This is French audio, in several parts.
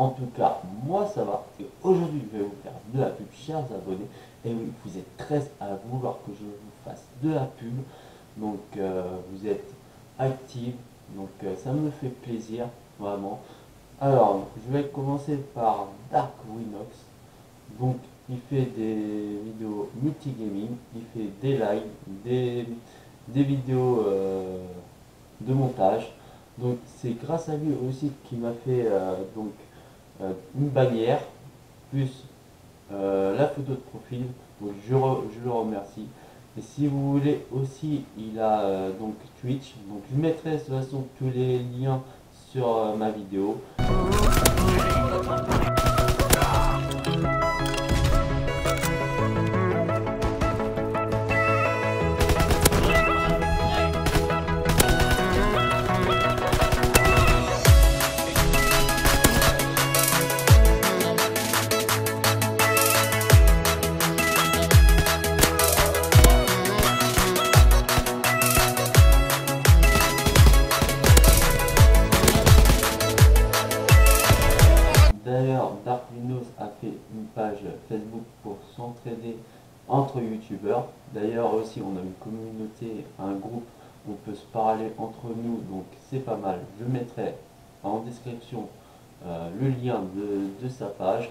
En tout cas, moi ça va. Et aujourd'hui, je vais vous faire de la pub, chers abonnés. Et oui, vous êtes 13 à vouloir que je vous fasse de la pub. Donc, euh, vous êtes actifs. Donc, euh, ça me fait plaisir, vraiment. Alors, je vais commencer par Dark Winox. Donc, il fait des vidéos multigaming, il fait des lives, des, des vidéos euh, de montage. Donc, c'est grâce à lui aussi qu'il m'a fait donc une bannière plus la photo de profil. Donc, je, je le remercie. Et si vous voulez aussi, il a euh, donc Twitch. Donc je mettrai de toute façon tous les liens sur euh, ma vidéo. Windows a fait une page Facebook pour s'entraider entre youtubeurs. D'ailleurs aussi on a une communauté, un groupe on peut se parler entre nous, donc c'est pas mal. Je mettrai en description euh, le lien de, sa page.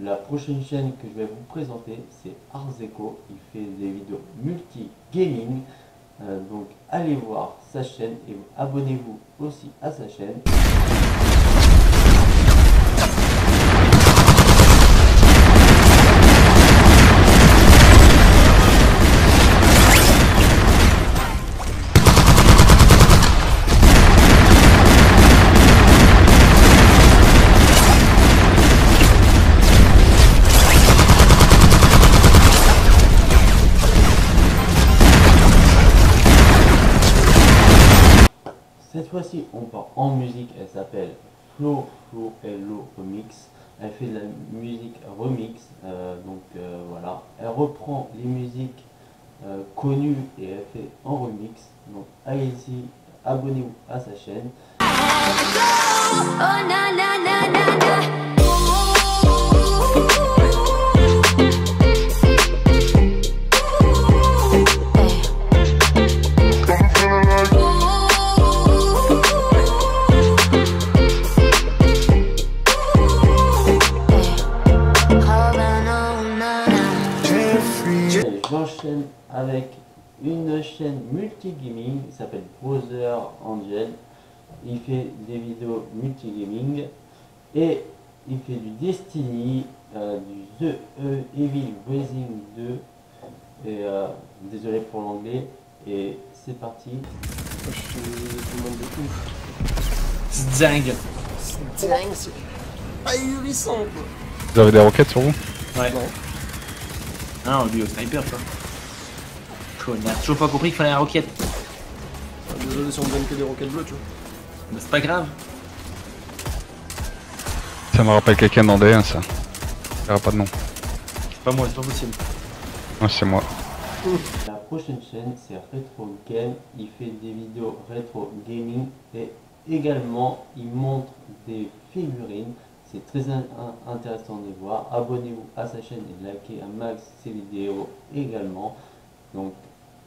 La prochaine chaîne que je vais vous présenter, c'est Arzeco. Il fait des vidéos multi-gaming. Euh, donc allez voir sa chaîne et abonnez-vous aussi à sa chaîne. Cette fois-ci, on part en musique. Elle s'appelle Flo Flo Hello Remix. Elle fait de la musique remix. Euh, donc euh, voilà. Elle reprend les musiques euh, connues et elle fait en remix. Donc allez-y, abonnez-vous à sa chaîne. Avec une chaîne multi-gaming qui s'appelle Browser Angel. Il fait des vidéos multi-gaming et il fait du Destiny, euh, du The Evil Rising 2. Et euh, désolé pour l'anglais. Et c'est parti. C'est dingue. C'est dingue, c'est ahurissant quoi. Vous avez des roquettes sur vous? Ouais. Ah, lui au sniper, quoi. Connard, toujours pas compris qu'il fallait la roquette. Désolé si on donne que des roquettes bleues, tu vois. Mais c'est pas grave. Ça me rappelle quelqu'un dans D1, ça. Il n'y aura pas de nom. C'est pas moi, c'est pas possible. Non, c'est moi. La prochaine chaîne, c'est Retro Game. Il fait des vidéos rétro gaming et également il montre des figurines c'est très intéressant de voir. Abonnez-vous à sa chaîne et likez un max ses vidéos également. Donc,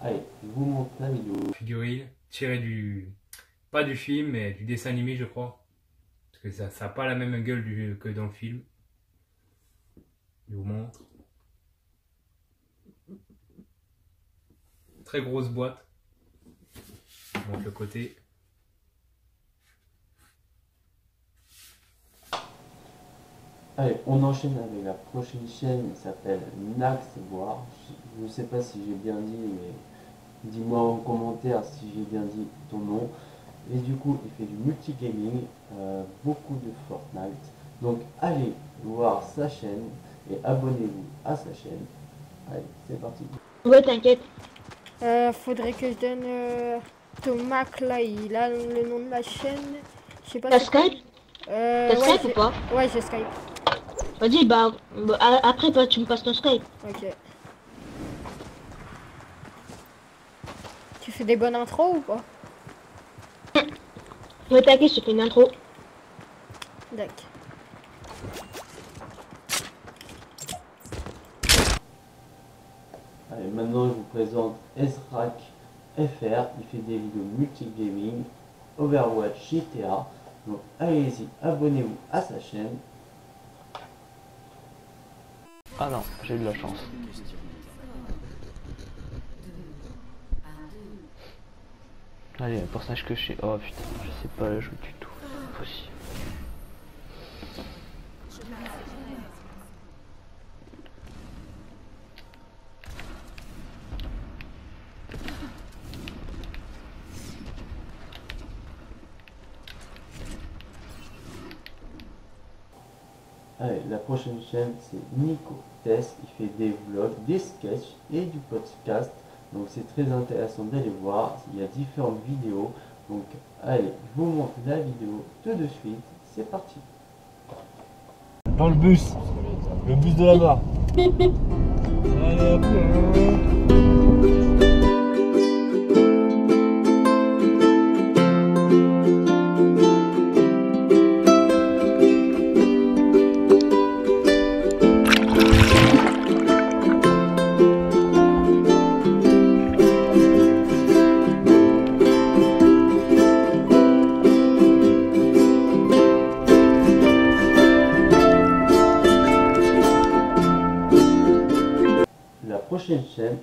allez, je vous montre la vidéo. Figurine tirée du. Pas du film, mais du dessin animé, je crois. Parce que ça n'a pas la même gueule que dans le film. Je vous montre. Très grosse boîte. Je le côté. Allez, on enchaîne avec la prochaine chaîne, qui s'appelle Nax Voir. Je ne sais pas si j'ai bien dit, mais dis-moi en commentaire si j'ai bien dit ton nom. Et du coup, il fait du multigaming, euh, beaucoup de Fortnite. Donc allez voir sa chaîne et abonnez-vous à sa chaîne. Allez, c'est parti. Ouais, t'inquiète. Euh, faudrait que je donne euh, Thomas là, il a le nom de la chaîne. Je sais pas. T'as Skype? Euh, T'as Skype ou pas? Ouais, j'ai Skype. Vas-y, bah, bah après, toi, tu me passes ton Skype. Ok. Tu fais des bonnes intros ou pas? Ouais, t'inquiète, je fais une intro. D'accord. Allez, maintenant, je vous présente Ezrak FR. Il fait des vidéos multigaming, Overwatch, GTA. Donc, allez-y, abonnez-vous à sa chaîne. Ah non, j'ai eu de la chance. Allez, un personnage que je. Oh putain, je sais pas la jouer du tout. Impossible. Allez, la prochaine chaîne c'est Nico Tess. Il fait des vlogs, des sketchs et du podcast. Donc c'est très intéressant d'aller voir. Il y a différentes vidéos. Donc allez, je vous montre la vidéo tout de suite. C'est parti. Dans le bus. Le bus de la mort. Allez, hop.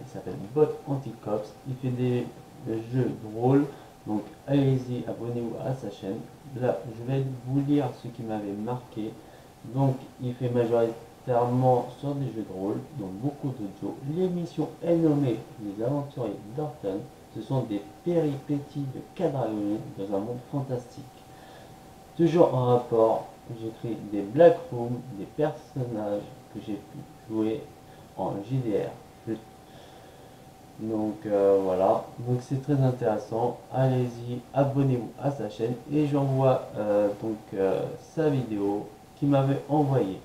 Il s'appelle Bot Anticops. Il fait des jeux de rôle. Donc allez-y, abonnez-vous à sa chaîne. Là, je vais vous lire ce qui m'avait marqué. Donc il fait majoritairement sur des jeux de rôle, donc beaucoup d'audio. L'émission est nommée Les Aventuriers d'Orton. Ce sont des péripéties de quadrillons dans un monde fantastique. Toujours en rapport, j'écris des Black Rooms, des personnages que j'ai pu jouer en JDR. Donc euh, voilà, donc c'est très intéressant. Allez-y, abonnez-vous à sa chaîne et j'envoie euh, donc euh, sa vidéo qu'il m'avait envoyée.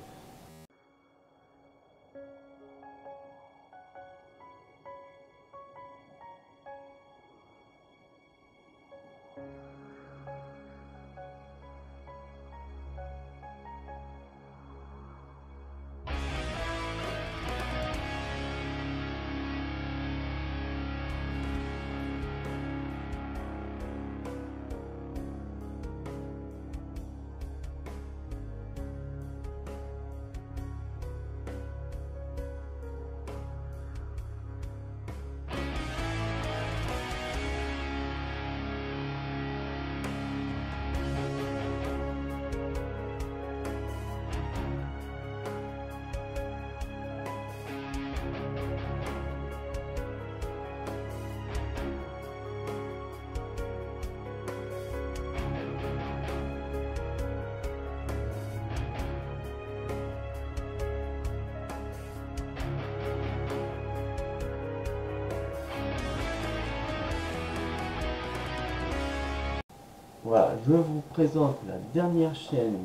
Voilà, je vous présente la dernière chaîne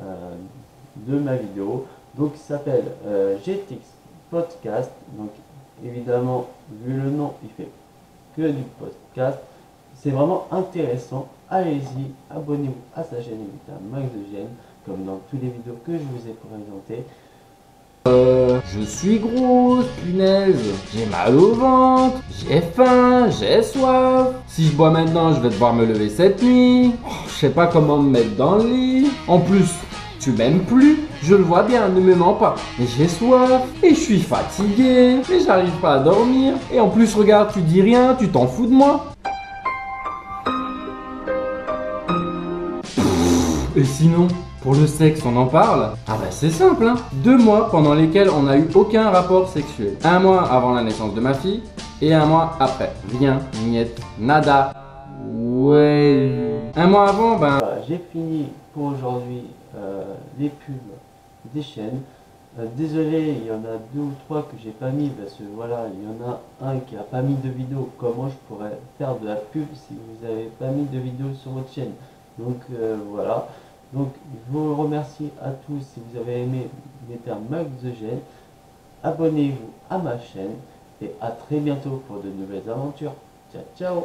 euh, de ma vidéo, donc qui s'appelle euh, GTX Podcast. Donc évidemment, vu le nom, il fait que du podcast. C'est vraiment intéressant. Allez-y, abonnez-vous à sa chaîne, un max de comme dans toutes les vidéos que je vous ai présentées. Je suis grosse, punaise. J'ai mal au ventre. J'ai faim, j'ai soif. Si je bois maintenant, je vais devoir me lever cette nuit. Oh, je sais pas comment me mettre dans le lit. En plus, tu m'aimes plus. Je le vois bien, ne me mens pas. Mais j'ai soif. Et je suis fatigué. Et j'arrive pas à dormir. Et en plus, regarde, tu dis rien, tu t'en fous de moi. Et sinon, pour le sexe, on en parle Ah bah c'est simple, hein Deux mois pendant lesquels on n'a eu aucun rapport sexuel. Un mois avant la naissance de ma fille et un mois après. Rien, niette, nada. Ouais. Un mois avant, ben... J'ai fini pour aujourd'hui euh, les pubs des chaînes. Euh, désolé, il y en a deux ou trois que j'ai pas mis parce que voilà, il y en a un qui a pas mis de vidéo. Comment je pourrais faire de la pub si vous avez pas mis de vidéo sur votre chaîne? Donc euh, voilà. Donc, je vous remercie à tous. Si vous avez aimé, mettez un max de abonnez-vous à ma chaîne et à très bientôt pour de nouvelles aventures. Ciao, ciao.